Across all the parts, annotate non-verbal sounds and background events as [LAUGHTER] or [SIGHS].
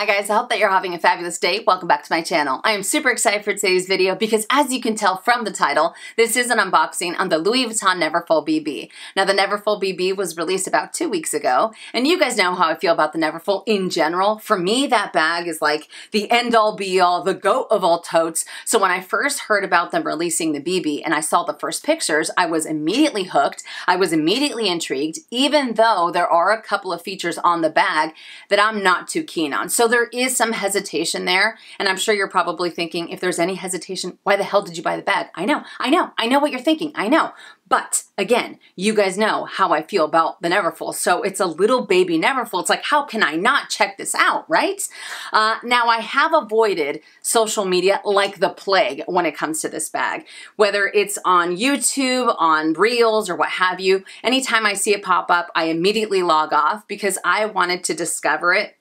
Hi guys, I hope that you're having a fabulous day. Welcome back to my channel. I am super excited for today's video because as you can tell from the title, this is an unboxing on the Louis Vuitton Neverfull BB. Now the Neverfull BB was released about two weeks ago, and you guys know how I feel about the Neverfull in general. For me, that bag is like the end all be all, the goat of all totes. So when I first heard about them releasing the BB and I saw the first pictures, I was immediately hooked. I was immediately intrigued, even though there are a couple of features on the bag that I'm not too keen on. So there is some hesitation there. And I'm sure you're probably thinking, if there's any hesitation, why the hell did you buy the bag? I know, I know, I know what you're thinking. I know. But again, you guys know how I feel about the Neverfull. So it's a little baby Neverfull. It's like, how can I not check this out, right? Uh, now, I have avoided social media like the plague when it comes to this bag. Whether it's on YouTube, on Reels, or what have you, anytime I see it pop up, I immediately log off because I wanted to discover it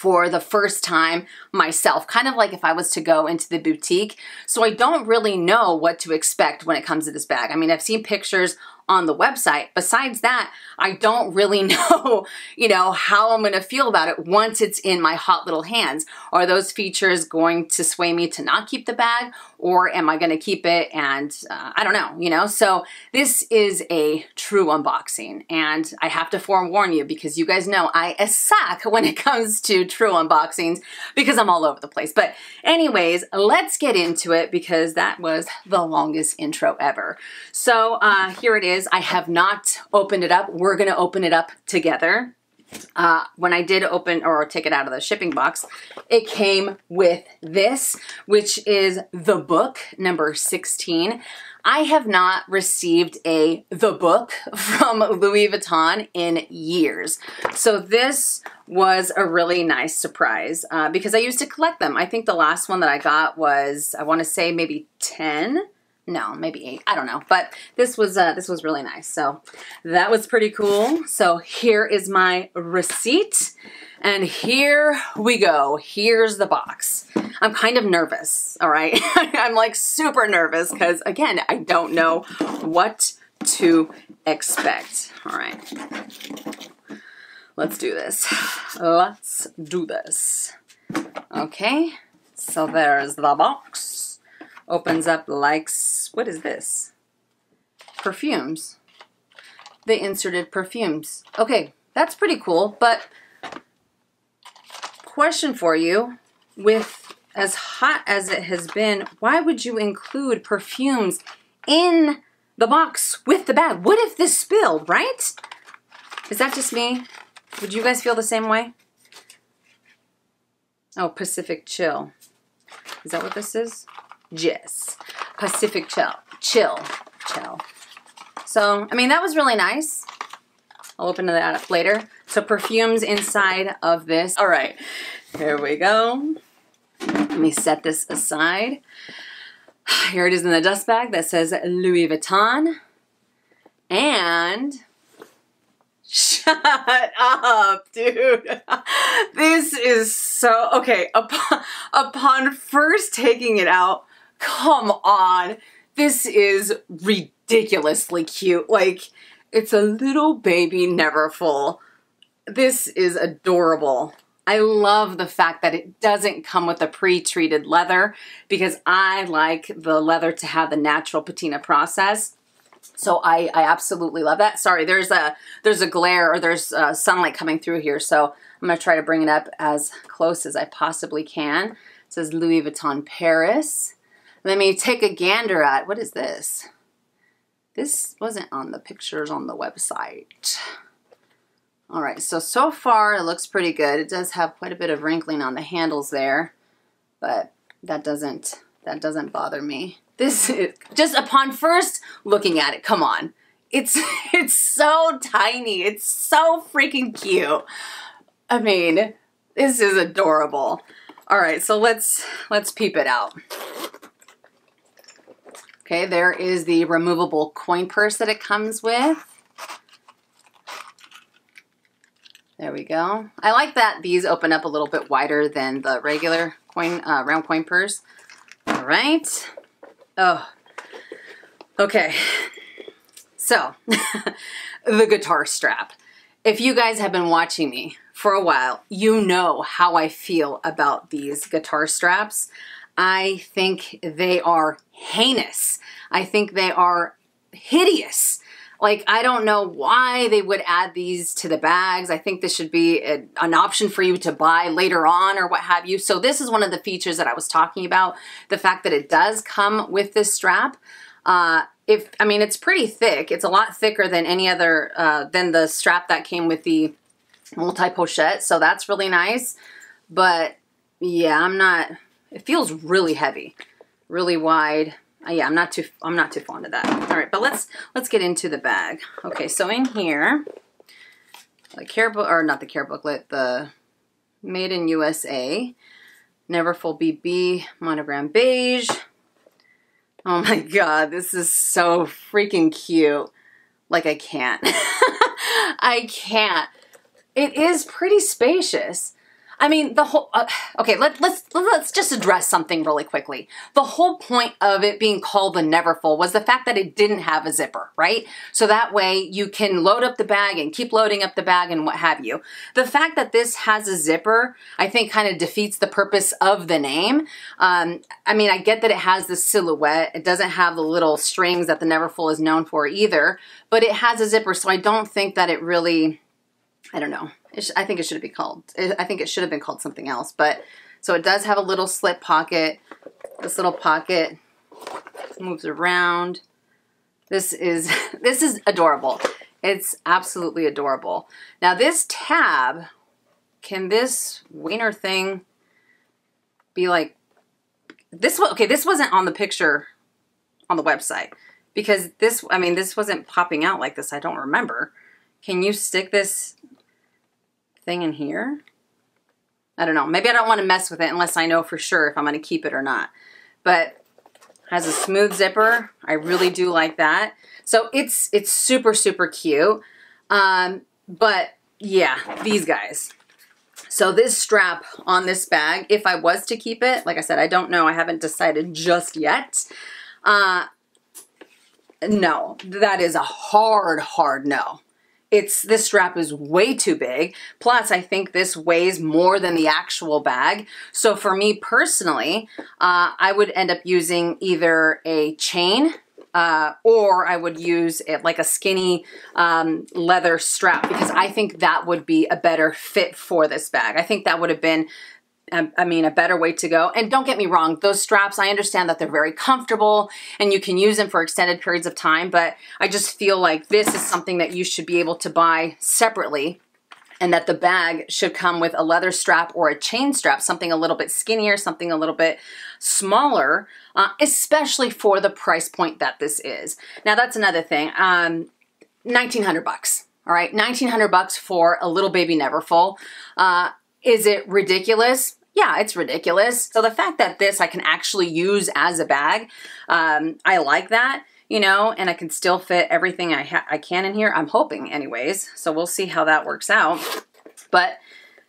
for the first time myself, kind of like if I was to go into the boutique. So I don't really know what to expect when it comes to this bag. I mean, I've seen pictures on the website. Besides that, I don't really [LAUGHS] know, you know, how I'm going to feel about it once it's in my hot little hands. Are those features going to sway me to not keep the bag or am I going to keep it and uh, I don't know, you know? So this is a true unboxing and I have to forewarn you because you guys know I [LAUGHS] suck when it comes to true unboxings because I'm all over the place. But anyways, let's get into it because that was the longest intro ever. So uh, here it is I have not opened it up. We're going to open it up together. Uh, when I did open or take it out of the shipping box, it came with this, which is the book number 16. I have not received a the book [LAUGHS] from Louis Vuitton in years. So this was a really nice surprise uh, because I used to collect them. I think the last one that I got was, I want to say maybe 10 no, maybe eight. I don't know. But this was uh, this was really nice. So that was pretty cool. So here is my receipt. And here we go. Here's the box. I'm kind of nervous, all right? [LAUGHS] I'm like super nervous because, again, I don't know what to expect. All right. Let's do this. Let's do this. Okay. So there's the box opens up what is this? Perfumes. They inserted perfumes. Okay, that's pretty cool, but question for you, with as hot as it has been, why would you include perfumes in the box with the bag? What if this spilled, right? Is that just me? Would you guys feel the same way? Oh, Pacific Chill. Is that what this is? Jess. Pacific Chill. Chill. Chill. So, I mean, that was really nice. I'll open that up later. So perfumes inside of this. All right, here we go. Let me set this aside. [SIGHS] Here it is in the dust bag that says Louis Vuitton. And [LAUGHS] Shut up, dude. [LAUGHS] This is so okay. Upon, upon first taking it out, come on. This is ridiculously cute. Like, it's a little baby Neverfull. This is adorable. I love the fact that it doesn't come with a pre-treated leather because I like the leather to have the natural patina process. So I, I absolutely love that. Sorry, there's a there's a glare or there's uh, sunlight coming through here, so I'm to try to bring it up as close as I possibly can. It says Louis Vuitton Paris. Let me take a gander at, what is this? This wasn't on the pictures on the website. All right, so, so far it looks pretty good. It does have quite a bit of wrinkling on the handles there, but that doesn't, that doesn't bother me. This is, just upon first looking at it, come on. It's, [LAUGHS] it's so tiny. It's so freaking cute. I mean, this is adorable. All right, so let's, let's peep it out. Okay, there is the removable coin purse that it comes with. There we go. I like that these open up a little bit wider than the regular coin, uh, round coin purse. All right. Oh, okay. So, [LAUGHS] the guitar strap. If you guys have been watching me for a while, you know how I feel about these guitar straps. I think they are heinous. I think they are hideous. Like, I don't know why they would add these to the bags. I think this should be a, an option for you to buy later on or what have you. So this is one of the features that I was talking about. The fact that it does come with this strap. Uh, if I mean, it's pretty thick. It's a lot thicker than any other, uh, than the strap that came with the multi-pochette. So that's really nice. But yeah, I'm not, it feels really heavy, really wide. Uh, yeah, I'm not too, I'm not too fond of that. All right, but let's, let's get into the bag. Okay, so in here, the care book, or not the care booklet, the Made in USA, Neverfull BB, monogram beige, Oh my god, this is so freaking cute. Like I can't. [LAUGHS] I can't. It is pretty spacious. I mean, the whole, uh, okay, let, let's, let's just address something really quickly. The whole point of it being called the Neverfull was the fact that it didn't have a zipper, right? So that way you can load up the bag and keep loading up the bag and what have you. The fact that this has a zipper, I think kind of defeats the purpose of the name. Um, I mean, I get that it has the silhouette. It doesn't have the little strings that the Neverfull is known for either, but it has a zipper, so I don't think that it really, I don't know. I think it should have been called, I think it should have been called something else. But so it does have a little slip pocket. This little pocket moves around. This is, [LAUGHS] this is adorable. It's absolutely adorable. Now this tab, can this wiener thing be like, this was, okay, this wasn't on the picture on the website because this, I mean, this wasn't popping out like this. I don't remember. Can you stick this thing in here. I don't know. Maybe I don't want to mess with it unless I know for sure if I'm going to keep it or not. But has a smooth zipper. I really do like that. So it's it's super, super cute. Um, but yeah, these guys. So this strap on this bag, if I was to keep it, like I said, I don't know. I haven't decided just yet. Uh, no, that is a hard, hard no it's this strap is way too big. Plus, I think this weighs more than the actual bag. So for me personally, uh, I would end up using either a chain uh, or I would use it like a skinny um, leather strap because I think that would be a better fit for this bag. I think that would have been I mean, a better way to go. And don't get me wrong, those straps, I understand that they're very comfortable and you can use them for extended periods of time, but I just feel like this is something that you should be able to buy separately and that the bag should come with a leather strap or a chain strap, something a little bit skinnier, something a little bit smaller, uh, especially for the price point that this is. Now that's another thing. Um, 1900 bucks. All right, 1900 bucks for a little baby Neverfull. Uh, is it ridiculous? Yeah, it's ridiculous. So the fact that this I can actually use as a bag, um, I like that, you know, and I can still fit everything I, I can in here. I'm hoping anyways. So we'll see how that works out. But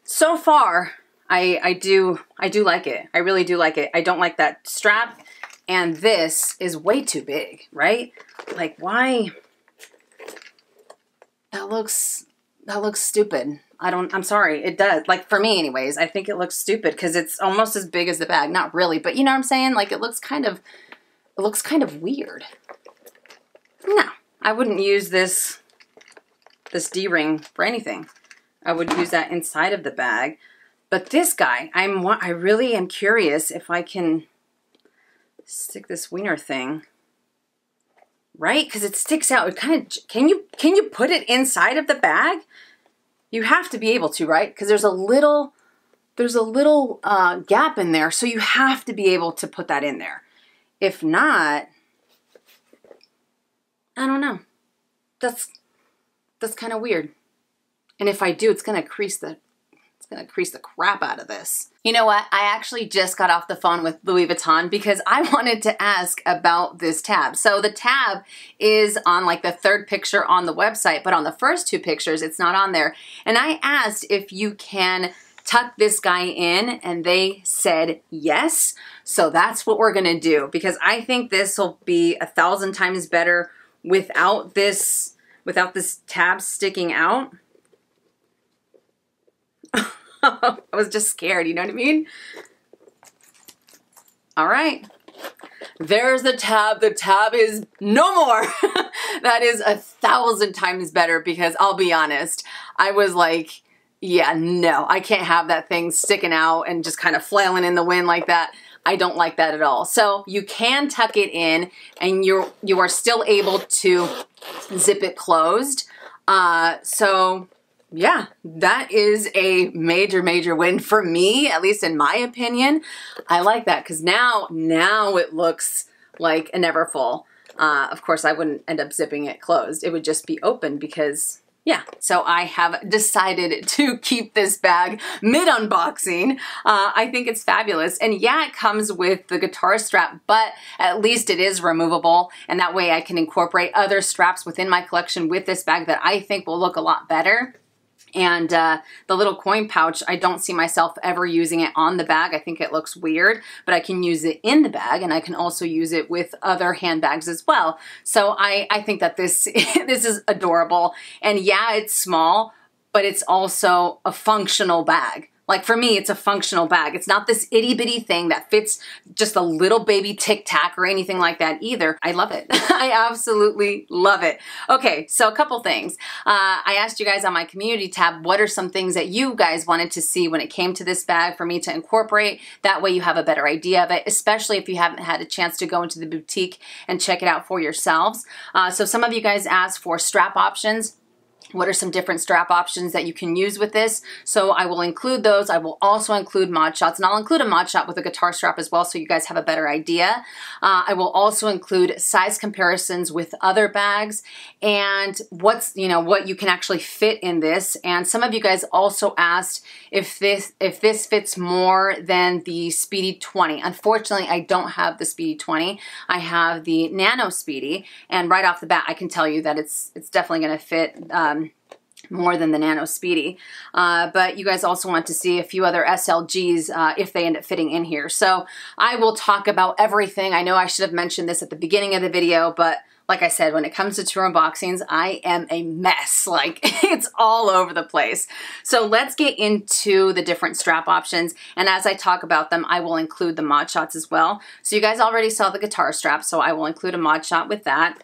so far, I, I do I do like it. I really do like it. I don't like that strap and this is way too big, right? Like why? That looks that looks stupid. I don't, I'm sorry, it does. Like for me anyways, I think it looks stupid because it's almost as big as the bag. Not really, but you know what I'm saying? Like it looks kind of, it looks kind of weird. No, I wouldn't use this, this D-ring for anything. I would use that inside of the bag. But this guy, I'm, I really am curious if I can stick this wiener thing right? Because it sticks out. It kind of can you can you put it inside of the bag? You have to be able to, right? Because there's a little there's a little uh, gap in there, so you have to be able to put that in there. If not, I don't know. That's that's kind of weird. And if I do, it's gonna crease the it's gonna crease the crap out of this. You know what? I actually just got off the phone with Louis Vuitton because I [LAUGHS] wanted to ask about this tab. So the tab is on like the third picture on the website, but on the first two pictures, it's not on there. And I asked if you can tuck this guy in and they said yes. So that's what we're gonna do because I think this will be a thousand times better without this, without this tab sticking out. [LAUGHS] [LAUGHS] I was just scared, you know what I mean? All right. There's the tab. The tab is no more. [LAUGHS] that is a thousand times better because I'll be honest, I was like, yeah, no, I can't have that thing sticking out and just kind of flailing in the wind like that. I don't like that at all. So you can tuck it in and you're, you are still able to zip it closed. Uh, so yeah, that is a major, major win for me, at least in my opinion. I like that because now, now it looks like a Neverfull. Uh, of course, I wouldn't end up zipping it closed. It would just be open because yeah, so I have decided [LAUGHS] to keep this bag mid-unboxing. Uh, I think it's fabulous. And yeah, it comes with the guitar strap, but at least it is removable. And that way I can incorporate other straps within my collection with this bag that I think will look a lot better. And uh, the little coin pouch, I don't see myself ever using it on the bag. I think it looks weird, but I can use it in the bag and I can also use it with other handbags as well. So I, I think that this, [LAUGHS] this is adorable. And yeah, it's small, but it's also a functional bag. Like for me, it's a functional bag. It's not this itty bitty thing that fits just a little baby tic tac or anything like that either. I love it. [LAUGHS] I absolutely love it. Okay, so a couple things. Uh, I asked you guys on my community tab, what are some things that you guys wanted to see when it came to this bag for me to incorporate? That way you have a better idea of it, especially if you haven't had a chance to go into the boutique and check it out for yourselves. Uh, so some of you guys asked for strap options what are some different strap options that you can use with this. So I will include those. I will also include mod shots and I'll include a mod shot with a guitar strap as well so you guys have a better idea. Uh, I will also include size comparisons with other bags and what's, you know, what you can actually fit in this. And some of you guys also asked if this, if this fits more than the Speedy 20. Unfortunately, I don't have the Speedy 20. I have the Nano Speedy and right off the bat, I can tell you that it's, it's definitely going to fit um, more than the Nano Speedy. Uh, but you guys also want to see a few other SLGs uh, if they end up fitting in here. So I will talk about everything. I know I should have mentioned this at the beginning of the video, but like I said, when it comes to tour unboxings, I am a mess. [LAUGHS] Like, it's all over the place. So let's get into the different strap options. And as I talk about them, I will include the mod shots as well. So you guys already saw the guitar strap, so I will include a mod shot with that.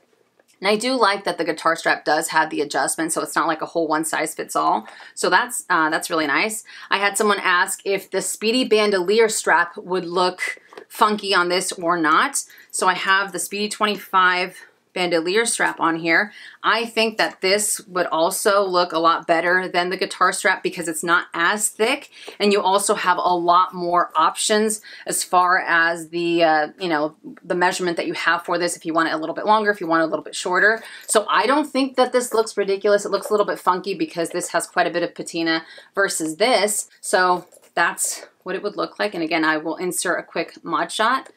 And I do like that the guitar strap does have the adjustment, so it's not like a whole one size fits all. So that's uh, that's really nice. I had someone ask if the Speedy Bandolier strap would look funky on this or not. So I have the Speedy 25 bandolier strap on here. I think that this would also look a lot better than the guitar strap because it's not as thick and you also have a lot more options as far as the, uh, you know, the measurement that you have for this if you want it a little bit longer, if you want it a little bit shorter. So I don't think that this looks ridiculous. It looks a little bit funky because this has quite a bit of patina versus this. So that's what it would look like. And again, I will insert a quick mod shot.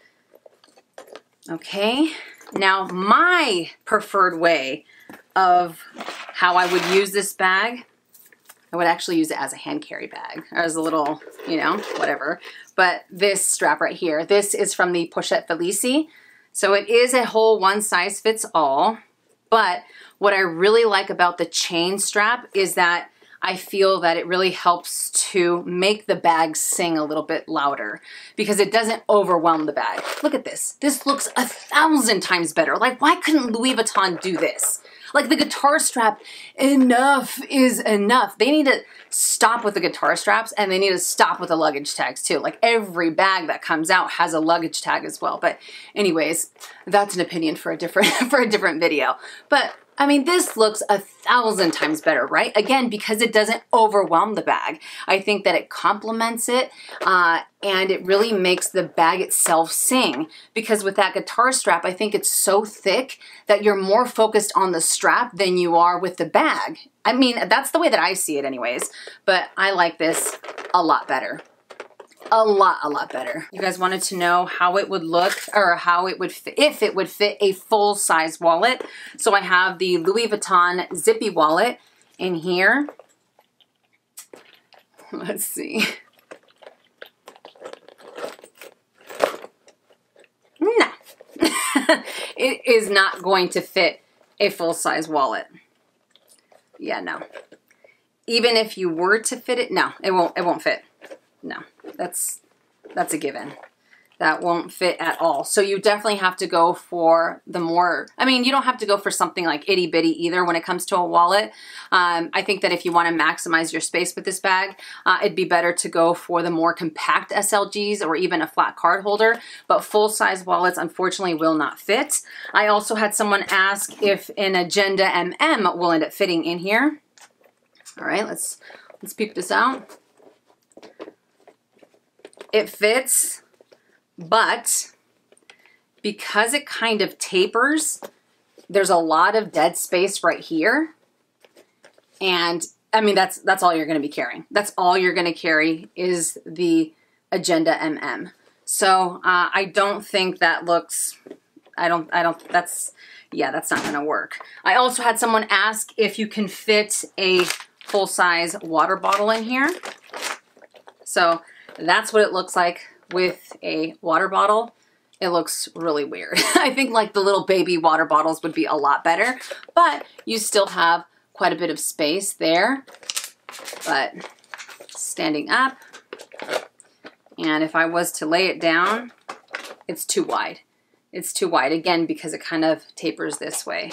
Okay, now, my preferred way of how I would use this bag, I would actually use it as a hand carry bag, as a little, you know, whatever. But this strap right here, this is from the Pochette Felicie. So it is a whole one size fits all. But what I really like about the chain strap is that I feel that it really helps to make the bag sing a little bit louder because it doesn't overwhelm the bag. Look at this. This looks a thousand times better. Like, why couldn't Louis Vuitton do this? Like the guitar strap, enough is enough. They need to stop with the guitar straps and they need to stop with the luggage tags too. Like every bag that comes out has a luggage tag as well. But anyways, that's an opinion for a different [LAUGHS] for a different video. But I mean, this looks a thousand times better, right? Again, because it doesn't overwhelm the bag. I think that it complements it uh, and it really makes the bag itself sing. Because with that guitar strap, I think it's so thick that you're more focused on the strap than you are with the bag. I mean, that's the way that I see it anyways, but I like this a lot better a lot, a lot better. You guys wanted to know how it would look or how it would fit, if it would fit a full size wallet. So I have the Louis Vuitton Zippy wallet in here. [LAUGHS] Let's see. No, [LAUGHS] it is not going to fit a full size wallet. Yeah, no even if you were to fit it, no, it won't, it won't fit. No, that's, that's a given that won't fit at all. So you definitely have to go for the more, I mean, you don't have to go for something like itty bitty either when it comes to a wallet. Um, I think that if you want to maximize your space with this bag, uh, it'd be better to go for the more compact SLGs or even a flat card holder, but full size wallets unfortunately will not fit. I also had someone ask if an Agenda MM will end up fitting in here. All right, let's, let's peep this out. It fits but because it kind of tapers, there's a lot of dead space right here. And I mean, that's, that's all you're going to be carrying. That's all you're going to carry is the Agenda MM. So uh, I don't think that looks, I don't, I don't, that's, yeah, that's not going to work. I also had someone ask if you can fit a full size water bottle in here. So that's what it looks like with a water bottle, it looks really weird. [LAUGHS] I think like the little baby water bottles would be a lot better, but you still have quite a bit of space there. But standing up, and if I was to lay it down, it's too wide. It's too wide, again, because it kind of tapers this way.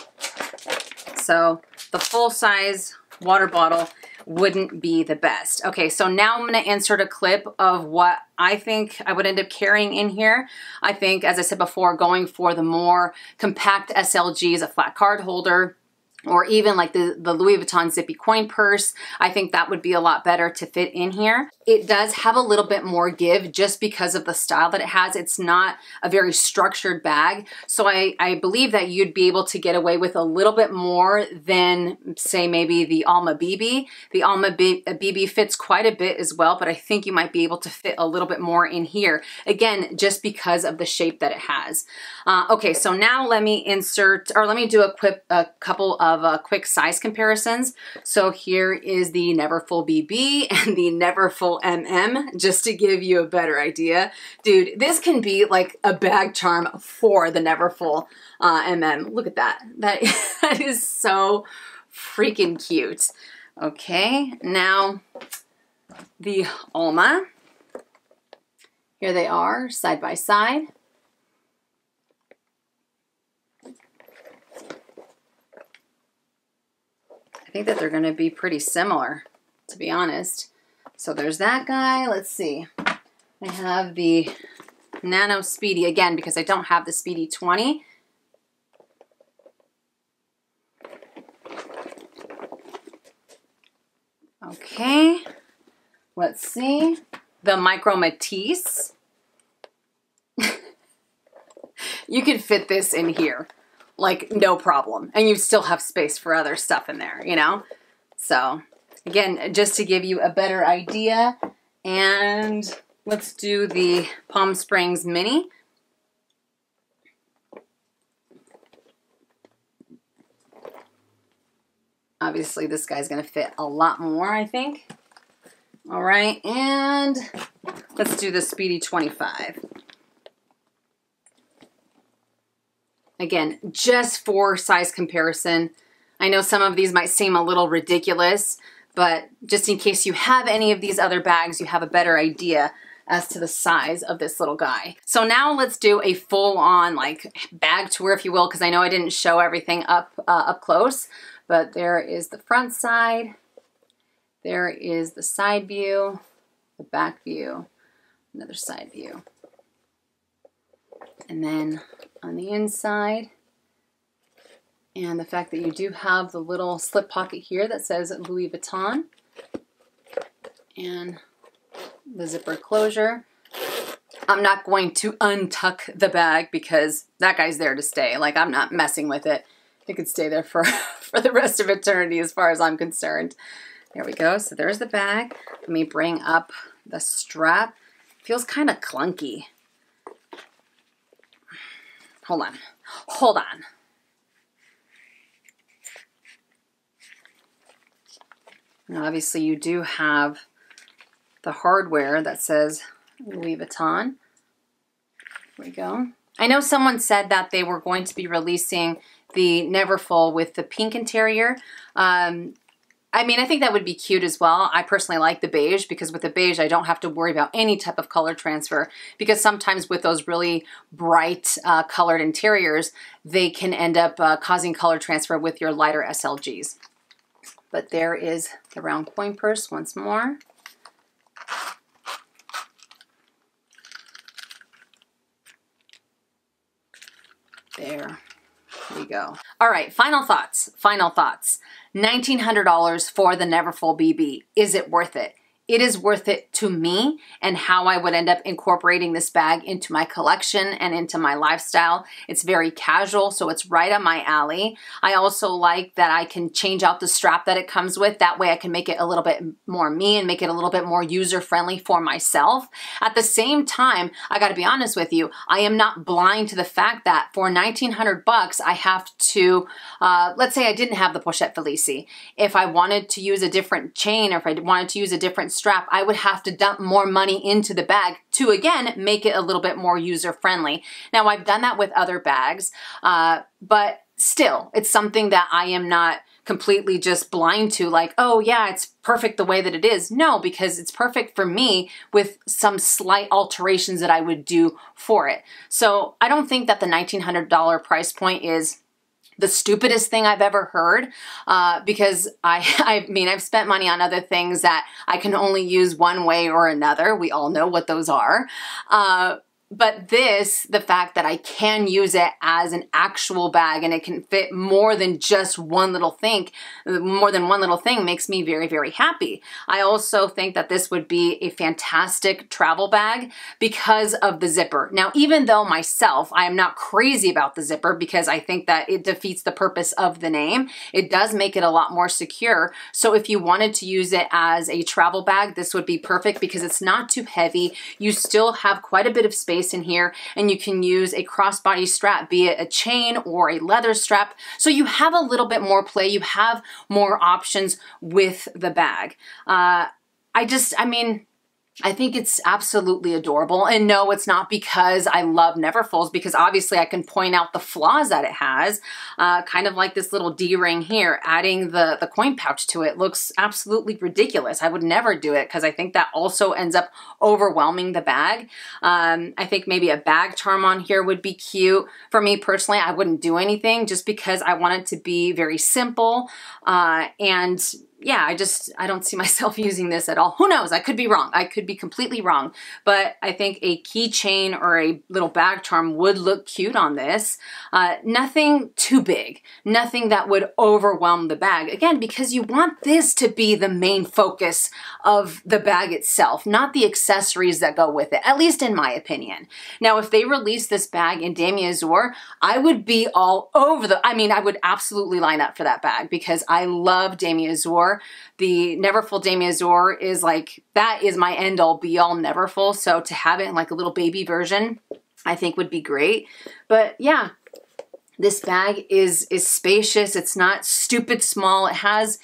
So the full size water bottle wouldn't be the best. Okay, so now I'm gonna insert a clip of what I think I would end up carrying in here. I think, as I said before, going for the more compact SLGs, a flat card holder, or even like the, the Louis Vuitton zippy coin purse. I think that would be a lot better to fit in here. It does have a little bit more give just because of the style that it has. It's not a very structured bag. So I, I believe that you'd be able to get away with a little bit more than say maybe the Alma BB. The Alma BB fits quite a bit as well, but I think you might be able to fit a little bit more in here. Again, just because of the shape that it has. Uh, okay, so now let me insert, or let me do a quick, a couple of uh, quick size comparisons. So here is the Neverfull BB [LAUGHS] and the Neverfull MM, just to give you a better idea. Dude, this can be like a bag charm for the Neverfull uh, MM. Look at that. That, [LAUGHS] that is so freaking cute. Okay, now the Alma. Here they are, side by side. I think that they're going to be pretty similar, to be honest. So there's that guy. Let's see. I have the Nano Speedy again because I don't have the Speedy 20. Okay, let's see. The Micro Metis. [LAUGHS] you could fit this in here like no problem. And you still have space for other stuff in there, you know? So again, just to give you a better idea. And let's do the Palm Springs Mini. Obviously, this guy's going to fit a lot more, I think. All right, and let's do the Speedy 25. Again, just for size comparison. I know some of these might seem a little ridiculous, but just in case you have any of these other bags, you have a better idea as to the size of this little guy. So now let's do a full on like bag tour, if you will, because I know I didn't show everything up, uh, up close, but there is the front side. There is the side view, the back view, another side view. And then on the inside, and the fact that you do have the little slip pocket here that says Louis Vuitton, and the zipper closure. I'm not going to untuck the bag because that guy's there to stay. Like, I'm not messing with it. It could stay there for, [LAUGHS] for the rest of eternity as far as I'm concerned. There we go. So there's the bag. Let me bring up the strap. Feels kind of clunky. Hold on. Hold on. Now, obviously, you do have the hardware that says Louis Vuitton. Here we go. I know someone said that they were going to be releasing the Neverfull with the pink interior. Um, I mean, I think that would be cute as well. I personally like the beige because with the beige, I don't have to worry about any type of color transfer because sometimes with those really bright uh, colored interiors, they can end up uh, causing color transfer with your lighter SLGs. But there is the round coin purse once more. There we go. All right, final thoughts, final thoughts. $1,900 for the Neverfull BB. Is it worth it? It is worth it to me and how I would end up incorporating this bag into my collection and into my lifestyle. It's very casual, so it's right up my alley. I also like that I can change out the strap that it comes with. That way I can make it a little bit more me and make it a little bit more user-friendly for myself. At the same time, I gotta be honest with you, I am not blind to the fact that for 1900 bucks, I have to, uh, let's say I didn't have the Pochette Felicie. If I wanted to use a different chain or if I wanted to use a different strap, I would have to dump more money into the bag to, again, make it a little bit more user-friendly. Now, I've done that with other bags, uh, but still, it's something that I am not completely just blind to like, oh yeah, it's perfect the way that it is. No, because it's perfect for me with some slight alterations that I would do for it. So I don't think that the $1,900 price point is the stupidest thing I've ever heard uh, because I, [LAUGHS] I mean, I've spent money on other things that I can only use one way or another. We all know what those are. Uh, but this, the fact that I can use it as an actual bag and it can fit more than just one little thing, more than one little thing makes me very, very happy. I also think that this would be a fantastic travel bag because of the zipper. Now, even though myself, I am not crazy about the zipper because I think that it defeats the purpose of the name, it does make it a lot more secure. So if you wanted to use it as a travel bag, this would be perfect because it's not too heavy. You still have quite a bit of space space in here and you can use a crossbody strap, be it a chain or a leather strap. So you have a little bit more play. You have more options with the bag. Uh, I just, I mean, I think it's absolutely adorable. And no, it's not because I love Neverfulls, because obviously I can point out the flaws that it has. Uh, kind of like this little D-ring here, adding the, the coin pouch to it looks absolutely ridiculous. I would never do it because I think that also ends up overwhelming the bag. Um, I think maybe a bag charm on here would be cute. For me personally, I wouldn't do anything just because I want it to be very simple uh, and yeah, I just, I don't see [LAUGHS] myself using this at all. Who knows? I could be wrong. I could be completely wrong. But I think a keychain or a little bag charm would look cute on this. Uh, nothing too big. Nothing that would overwhelm the bag. Again, because you want this to be the main focus of the bag itself, not the accessories that go with it, at least in my opinion. Now, if they release this bag in Damier Azur, I would be all over the, I mean, I would absolutely line up for that bag because I love Damier The Neverfull Damier Azur is like, that is my end all be all Neverfull. So to have it in like a little baby version, I think would be great. But yeah, this bag is, is spacious. It's not stupid small. It has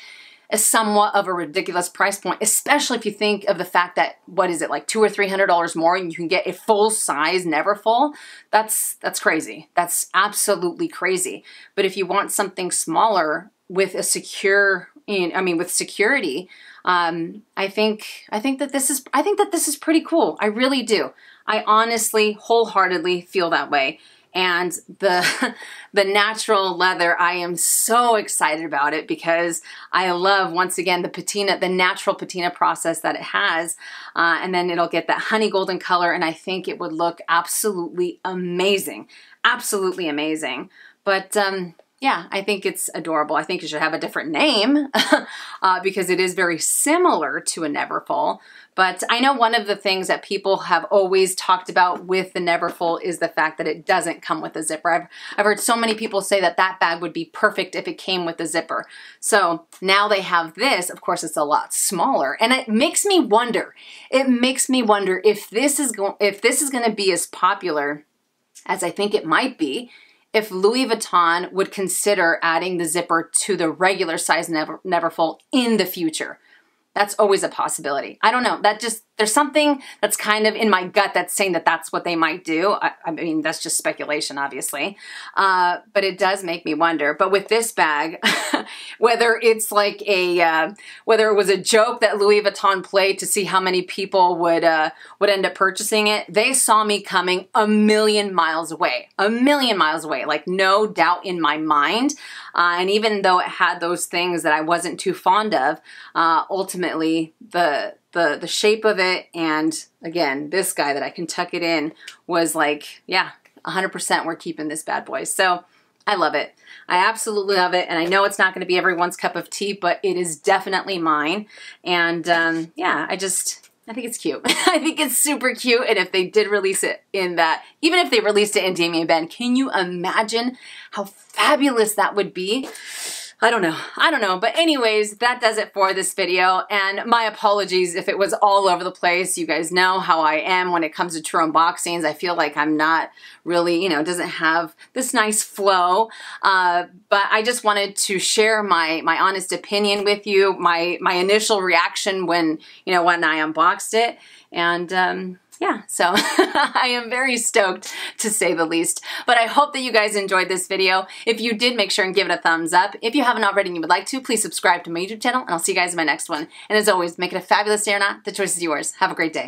a somewhat of a ridiculous price point, especially if you think of the fact that what is it like two or three hundred dollars more and you can get a full size Neverfull. That's that's crazy. That's absolutely crazy. But if you want something smaller with a secure in, I mean, with security, um, I think I think that this is I think that this is pretty cool. I really do. I honestly, wholeheartedly feel that way. And the [LAUGHS] the natural leather, I am so excited about it because I love once again the patina, the natural patina process that it has, uh, and then it'll get that honey golden color, and I think it would look absolutely amazing, absolutely amazing. But um, yeah, I think it's adorable. I think it should have a different name [LAUGHS] uh, because it is very similar to a Neverfull. But I know one of the things that people have always talked about with the Neverfull is the fact that it doesn't come with a zipper. I've, I've heard so many people say that that bag would be perfect if it came with a zipper. So now they have this. Of course, it's a lot smaller. And it makes me wonder, it makes me wonder if this is, going if this is going to be as popular as I think it might be, if Louis Vuitton would consider adding the zipper to the regular size Never, Neverfull in the future. That's always a possibility. I don't know. That just, there's something that's kind of in my gut that's saying that that's what they might do. I, I mean, that's just speculation, obviously. Uh, but it does make me wonder. But with this bag, [LAUGHS] whether it's like a, uh, whether it was a joke that Louis Vuitton played to see how many people would, uh, would end up purchasing it, they saw me coming a million miles away, a million miles away, like no doubt in my mind. Uh, and even though it had those things that I wasn't too fond of, uh, ultimately the the the shape of it and again this guy that I can tuck it in was like yeah 100% we're keeping this bad boy. So I love it. I absolutely love it. And I know it's not going to be everyone's cup of tea, but it is definitely mine. And um, yeah, I just, I think it's cute. [LAUGHS] I think it's super cute. And if they did release it in that, even if they released it in Damier Ebene, can you imagine how fabulous that would be? I don't know. I don't know. But anyways, that does it for this video. And my apologies if it was all over the place. You guys know how I am when it comes to true unboxings. I feel like I'm not really, you know, doesn't have this nice flow. Uh, but I just wanted to share my, my honest opinion with you, my, my initial reaction when, you know, when I unboxed it. And, um, yeah, so [LAUGHS] I am very stoked to say the least. But I hope that you guys enjoyed this video. If you did, make sure and give it a thumbs up. If you haven't already and you would like to, please subscribe to my YouTube channel and I'll see you guys in my next one. And as always, make it a fabulous day or not, the choice is yours. Have a great day.